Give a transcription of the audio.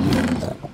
Gracias.